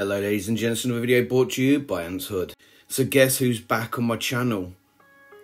Hello ladies and gents, another video brought to you by Ants Hood. So guess who's back on my channel?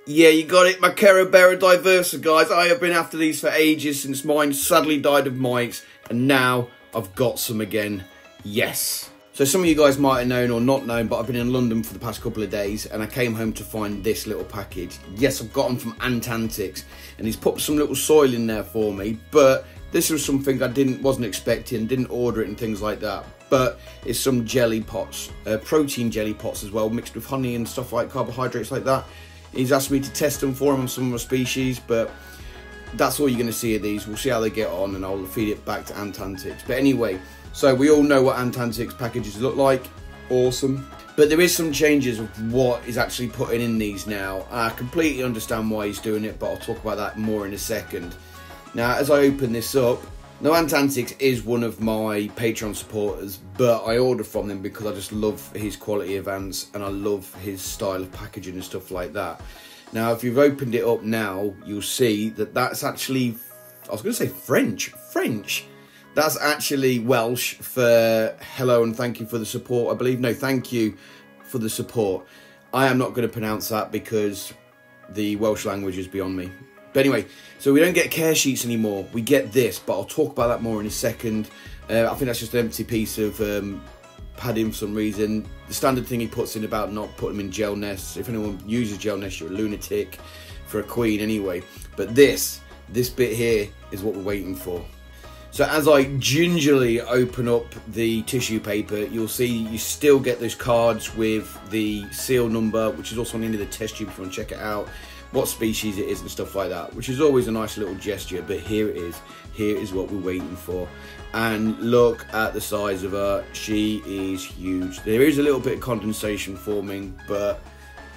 Yeah, you got it, my Carebara Diversa guys. I have been after these for ages since mine sadly died of mites and now I've got some again. Yes. So some of you guys might have known or not known, but I've been in London for the past couple of days and I came home to find this little package. Yes, I've got them from Ant Antics and he's put some little soil in there for me, but this was something I didn't wasn't expecting, didn't order it and things like that but it's some jelly pots, uh, protein jelly pots as well, mixed with honey and stuff like carbohydrates like that. He's asked me to test them for him on some of my species, but that's all you're going to see of these. We'll see how they get on and I'll feed it back to Ant Antics. But anyway, so we all know what Ant Antics packages look like. Awesome. But there is some changes of what is actually putting in these now. I completely understand why he's doing it, but I'll talk about that more in a second. Now, as I open this up, now, Ant Antics is one of my Patreon supporters, but I order from them because I just love his quality of and I love his style of packaging and stuff like that. Now, if you've opened it up now, you'll see that that's actually, I was going to say French, French. That's actually Welsh for hello and thank you for the support, I believe. No, thank you for the support. I am not going to pronounce that because the Welsh language is beyond me. But anyway, so we don't get care sheets anymore. We get this, but I'll talk about that more in a second. Uh, I think that's just an empty piece of um, padding for some reason. The standard thing he puts in about not putting them in gel nests. If anyone uses gel nests, you're a lunatic for a queen anyway. But this, this bit here is what we're waiting for. So as I gingerly open up the tissue paper, you'll see you still get those cards with the seal number, which is also on the end of the test tube if you want to check it out what species it is and stuff like that, which is always a nice little gesture. But here it is. Here is what we're waiting for. And look at the size of her. She is huge. There is a little bit of condensation forming, but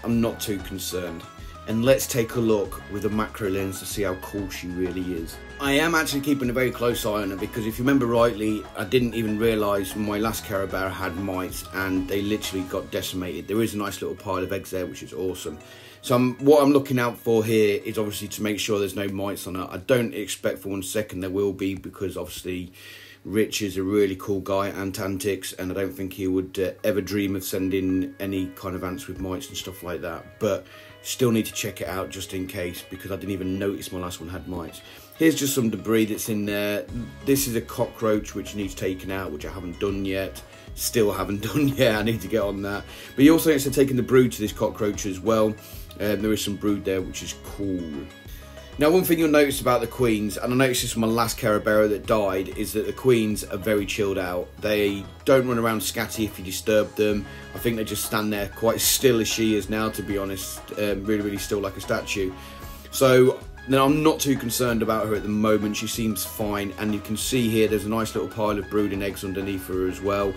I'm not too concerned. And let's take a look with a macro lens to see how cool she really is. I am actually keeping a very close eye on her because if you remember rightly, I didn't even realise my last Carebara had mites and they literally got decimated. There is a nice little pile of eggs there, which is awesome. So I'm, what I'm looking out for here is obviously to make sure there's no mites on her. I don't expect for one second there will be because obviously Rich is a really cool guy, Ant Antics, and I don't think he would uh, ever dream of sending any kind of ants with mites and stuff like that. But still need to check it out just in case because I didn't even notice my last one had mites. Here's just some debris that's in there. This is a cockroach which needs taken out, which I haven't done yet. Still haven't done yet. I need to get on that. But he also needs to take in the brood to this cockroach as well. Um, there is some brood there, which is cool. Now, one thing you'll notice about the queens, and I noticed this from my last Carebara that died, is that the queens are very chilled out. They don't run around scatty if you disturb them. I think they just stand there quite still as she is now, to be honest. Um, really, really still like a statue. So now I'm not too concerned about her at the moment. She seems fine, and you can see here there's a nice little pile of brooding eggs underneath her as well,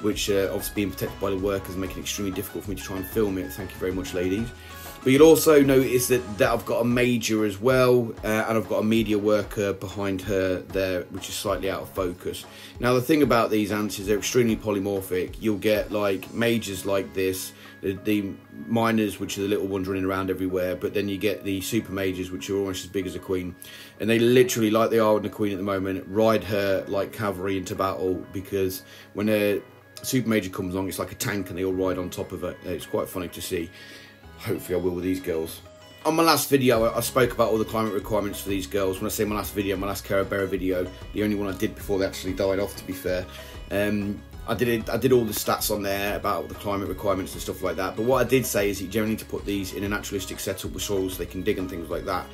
which uh, obviously being protected by the workers making it extremely difficult for me to try and film it. Thank you very much, ladies. But you'll also notice that, that I've got a major as well, uh, and I've got a media worker behind her there, which is slightly out of focus. Now, the thing about these ants is they're extremely polymorphic. You'll get like majors like this, the, the minors, which are the little ones running around everywhere, but then you get the super majors, which are almost as big as a queen. And they literally, like they are in the queen at the moment, ride her like cavalry into battle because when a super major comes along, it's like a tank and they all ride on top of it. It's quite funny to see hopefully I will with these girls. On my last video, I spoke about all the climate requirements for these girls. When I say my last video, my last Carebara video, the only one I did before they actually died off, to be fair. Um, I did it, I did all the stats on there about the climate requirements and stuff like that. But what I did say is you generally need to put these in a naturalistic setup with soils so they can dig and things like that.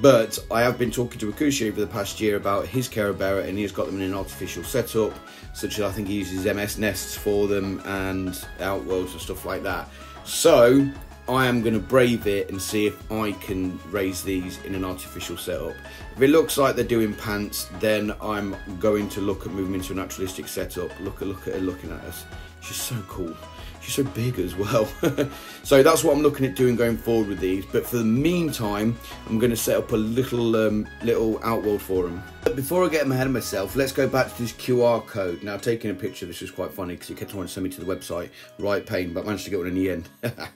But I have been talking to Wakooshi over the past year about his Carabera and he's got them in an artificial setup, such as I think he uses MS nests for them and outworlds and stuff like that. So I am going to brave it and see if I can raise these in an artificial setup. If it looks like they're doing pants, then I'm going to look at moving into a naturalistic setup. Look at look at her looking at us. She's so cool. She's so big as well. so that's what I'm looking at doing going forward with these. But for the meantime, I'm going to set up a little um, little outworld for them. But before I get ahead of myself, let's go back to this QR code. Now, taking a picture this was quite funny because it kept trying to send me to the website. Right pain, but managed to get one in the end.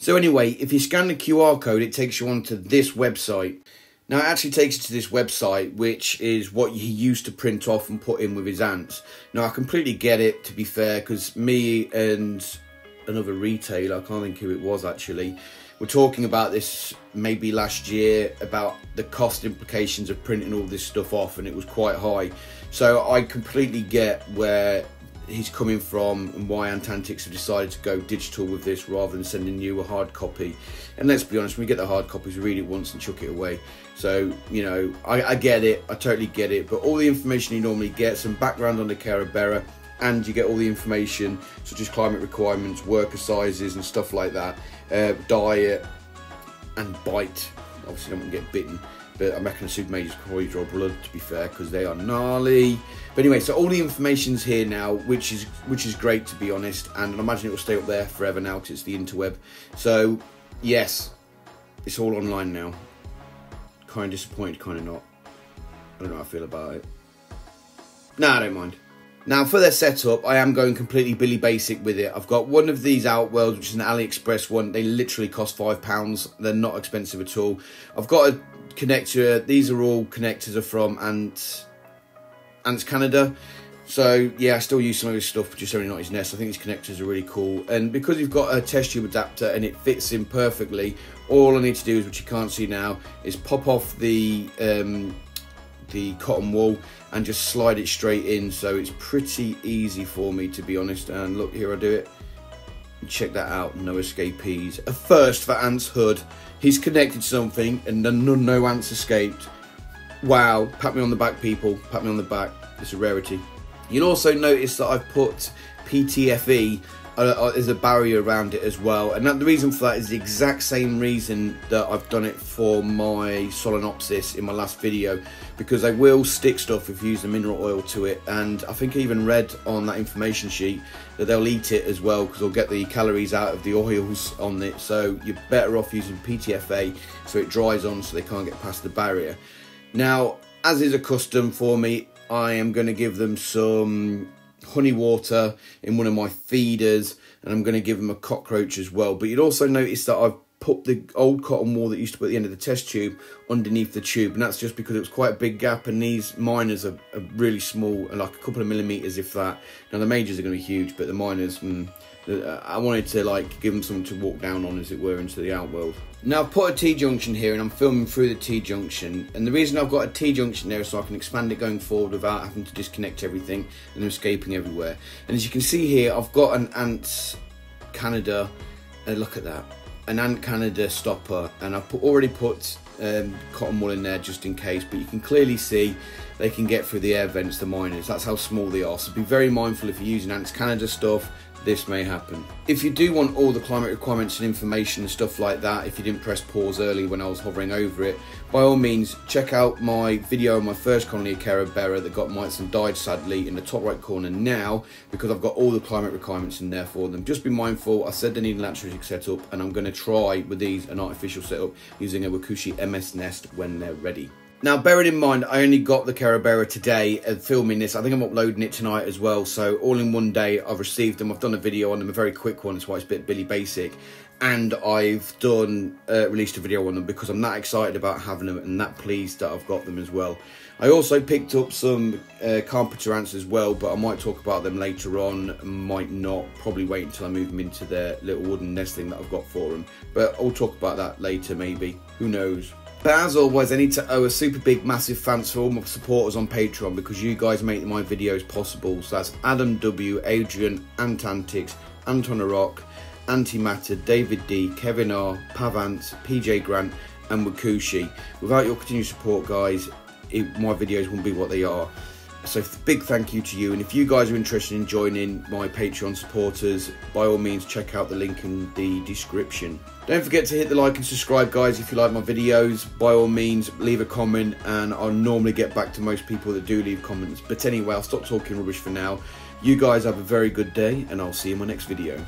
So anyway, if you scan the QR code, it takes you onto this website. Now it actually takes you to this website, which is what he used to print off and put in with his ants. Now I completely get it, to be fair, because me and another retailer, I can't think who it was actually, were talking about this maybe last year about the cost implications of printing all this stuff off, and it was quite high. So I completely get where he's coming from and why Ant Antics have decided to go digital with this rather than sending you a hard copy. And let's be honest, when we get the hard copies, we read it once and chuck it away. So, you know, I, I get it, I totally get it, but all the information you normally get, some background on the Carebara, and you get all the information such as climate requirements, worker sizes, and stuff like that, uh, diet, and bite. Obviously, don't want to get bitten but I reckon the super majors probably draw blood to be fair because they are gnarly. But anyway, so all the information's here now, which is which is great to be honest, and I imagine it will stay up there forever now because it's the interweb. So yes, it's all online now. Kind of disappointed, kind of not. I don't know how I feel about it. Nah, I don't mind. Now for their setup, I am going completely Billy Basic with it. I've got one of these Outworlds, which is an AliExpress one. They literally cost £5. They're not expensive at all. I've got a connector. These are all connectors are from Ant, Ants Canada. So yeah, I still use some of his stuff, just only not his nest. I think these connectors are really cool. And because you've got a test tube adapter and it fits in perfectly, all I need to do is, which you can't see now, is pop off the um, the cotton wool and just slide it straight in. So it's pretty easy for me to be honest. And look, here I do it. Check that out, no escapees. A first for Ant's Hood. He's connected to something and no, no ants escaped. Wow, pat me on the back people, pat me on the back. It's a rarity. You'll also notice that I've put PTFE uh, uh, a barrier around it as well. And the reason for that is the exact same reason that I've done it for my Solenopsis in my last video, because they will stick stuff if you use the mineral oil to it. And I think I even read on that information sheet that they'll eat it as well because they'll get the calories out of the oils on it. So you're better off using PTFE so it dries on so they can't get past the barrier. Now, as is a custom for me, I am going to give them some honey water in one of my feeders and I'm going to give them a cockroach as well. But you'd also notice that I've put the old cotton wool that used to put at the end of the test tube underneath the tube and that's just because it was quite a big gap and these minors are, are really small like a couple of millimeters if that now the majors are going to be huge but the minors mm, I wanted to like give them something to walk down on as it were into the outworld now I've put a T-junction here and I'm filming through the T-junction and the reason I've got a T-junction there is so I can expand it going forward without having to disconnect everything and escaping everywhere. And as you can see here I've got an Ants Canada uh, look at that an Ant Canada stopper and I've put, already put um, cotton wool in there just in case but you can clearly see they can get through the air vents the minors, that's how small they are. So be very mindful if you're using Ants Canada stuff this may happen. If you do want all the climate requirements and information and stuff like that, if you didn't press pause early when I was hovering over it, by all means check out my video of my first colony of Carebara that got mites and died sadly in the top right corner now because I've got all the climate requirements in there for them. Just be mindful, I said they need an electric setup and I'm going to try with these an artificial setup using a Wakooshi MS Nest when they're ready. Now, bearing in mind, I only got the Carebara today and filming this. I think I'm uploading it tonight as well. So all in one day, I've received them. I've done a video on them, a very quick one. That's why it's a bit Billy Basic. And I've done uh, released a video on them because I'm that excited about having them and that pleased that I've got them as well. I also picked up some uh, carpenter ants as well, but I might talk about them later on. Might not. Probably wait until I move them into their little wooden nesting that I've got for them. But I'll talk about that later, maybe. Who knows? But as always, I need to owe a super big, massive thanks for all my supporters on Patreon because you guys make my videos possible. So that's Adam W, Adrian, Antantics, Anton Rock, Antimatter, David D, Kevin R, Pavance, PJ Grant, and Wakooshi. Without your continued support, guys, it, my videos wouldn't be what they are. So big thank you to you. And if you guys are interested in joining my Patreon supporters, by all means check out the link in the description. Don't forget to hit the like and subscribe guys if you like my videos. By all means leave a comment and I'll normally get back to most people that do leave comments. But anyway, I'll stop talking rubbish for now. You guys have a very good day and I'll see you in my next video.